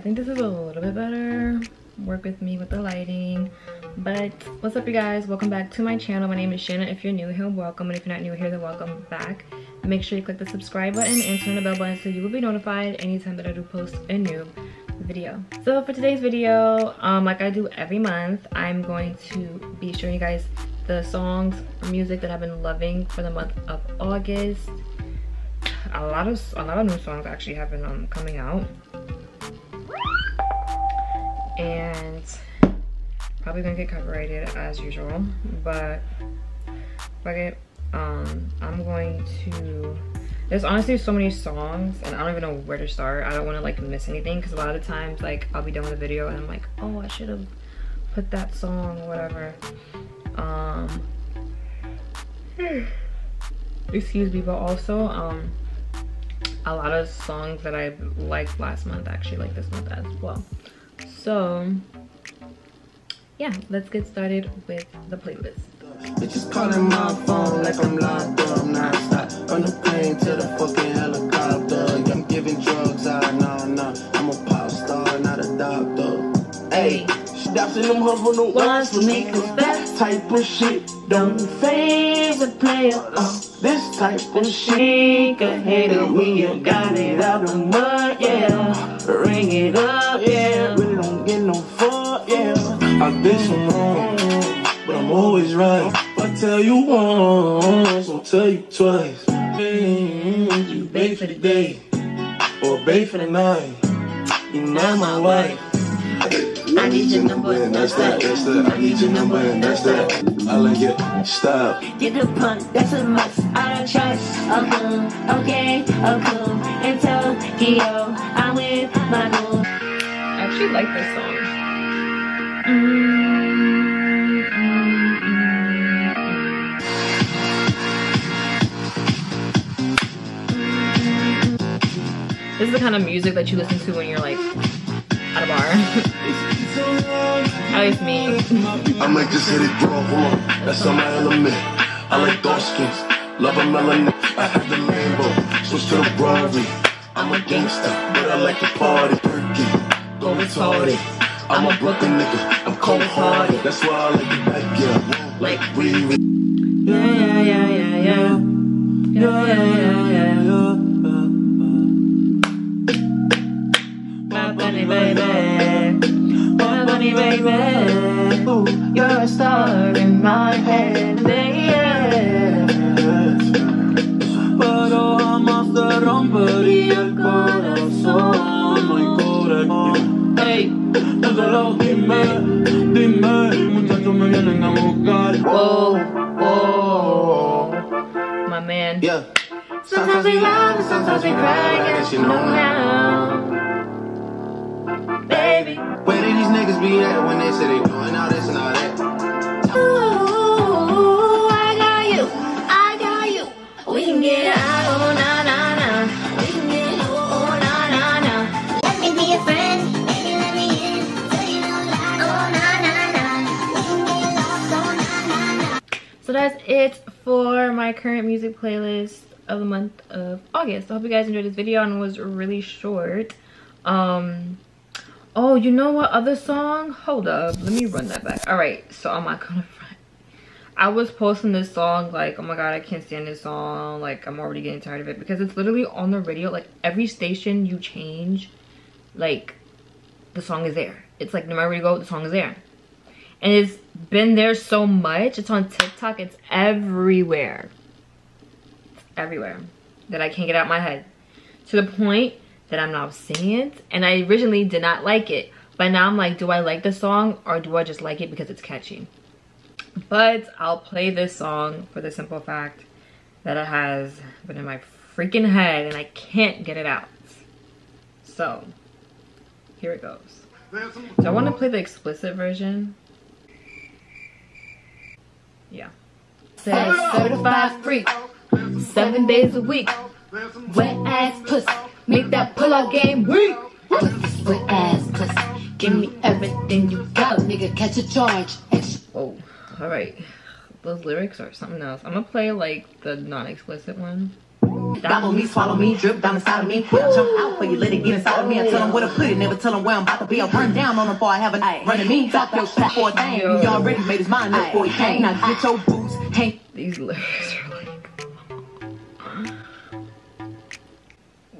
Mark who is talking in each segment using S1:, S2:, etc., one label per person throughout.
S1: think this is a little bit better. Work with me with the lighting. But what's up you guys? Welcome back to my channel. My name is Shayna. If you're new here, welcome. And if you're not new here, then welcome back. Make sure you click the subscribe button and turn on the bell button so you will be notified anytime that I do post a new video. So for today's video, um, like I do every month, I'm going to be showing you guys the songs or music that I've been loving for the month of August. A lot of a lot of new songs actually have been um, coming out, and probably gonna get copyrighted as usual. But fuck it, um, I'm going to. There's honestly so many songs, and I don't even know where to start. I don't want to like miss anything because a lot of times, like I'll be done with the video and I'm like, oh, I should have put that song or whatever um excuse me but also um a lot of songs that i liked last month actually like this month as well so yeah let's get started with the playlist. Bitches calling my phone like I'm locked up non-stop From the plane to the fucking helicopter. I'm giving drugs, I nah, nah. I'm a pop star, not a doctor. Hey Dapping them husband wants for me cause that type of shit don't phase a player. Uh, this type of shit can hate it when you got it out the mud, yeah. Ring it up, yeah. Don't get no fuck, yeah. I've been so wrong, but I'm always right. If I tell you once, I'll tell you twice. You bait for the day, or bait for the night. You're not my wife. I need your number and that's that, that's that. I need your number and that's that. I like it. Stop. Get the punk, that's a must. I don't trust. Okay, okay, okay. And Tokyo, I'm with my boo. Actually like this song. This is the kind of music that you listen to when you're like at a bar. At least me. I might just it raw, hold on. That's on my element. I like dark skins, love a melanin. I have the Lambo, switch to the Rari. I'm a gangster, but I like to party. Perky, go retarded. I'm a Brooklyn nigga, I'm cold hearted. That's why I like the back, yeah. Like Riri. Yeah, yeah, yeah, yeah, yeah. Yeah, yeah, yeah, yeah. yeah. My bunny baby me, baby. Ooh, you're a star in my head, yeah. Pero jamás te rompería el corazón, no hay corazón. Hey, tú solo dime, dime, muchachos me vienen a buscar. Oh, oh, my man. Yeah. Sometimes we laugh, sometimes we cry, guess you know now baby. Where did these niggas be at when they say they doing all this and all that? So that's it for my current music playlist of the month of August. I hope you guys enjoyed this video and was really short. Um, Oh, you know what other song? Hold up. Let me run that back. All right. So I'm not gonna front. I was posting this song like, oh my god, I can't stand this song. Like, I'm already getting tired of it because it's literally on the radio. Like, every station you change, like, the song is there. It's like, no matter where you go, the song is there. And it's been there so much. It's on TikTok. It's everywhere. It's everywhere that I can't get out my head. To the point that I'm now singing it. And I originally did not like it. But now I'm like, do I like the song or do I just like it because it's catchy? But I'll play this song for the simple fact that it has been in my freaking head and I can't get it out. So, here it goes. So I want to play the explicit version. Yeah. Says certified freak, seven days a week, wet ass pussy. Make that pull-out game weak. Wet ass pussy. Give me everything you got, nigga. Catch a charge. Oh, all right. Those lyrics are something else. I'm gonna play like the non-explicit one.
S2: Gobble me, swallow me, drip down inside of me. Jump out for you, let it get inside of me. I tell them where to put it, never tell them where I'm about to be. I'll run down on them before I have a night. Running me, talk your shit for a thing. He already made his mind up before he came. Now get your boots, hang.
S1: These lyrics are like.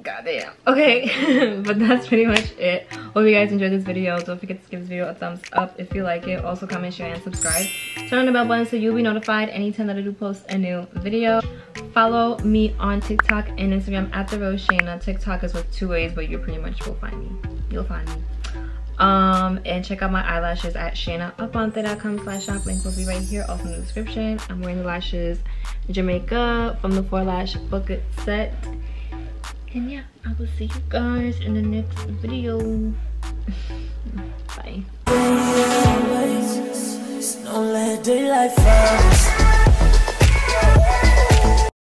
S1: Goddamn. Okay, but that's pretty much it. Hope you guys enjoyed this video. Don't forget to give this video a thumbs up if you like it. Also comment, share, and subscribe. Turn on the bell button so you'll be notified anytime that I do post a new video. Follow me on TikTok and Instagram at the Real Shayna. TikTok is with two ways, but you pretty much will find me. You'll find me. Um, and check out my eyelashes at ShaynaAponte.com slash shop. Link will be right here, also in the description. I'm wearing the lashes Jamaica from the Four Lash Bucket set. And yeah, I will see you guys in the next video. Bye.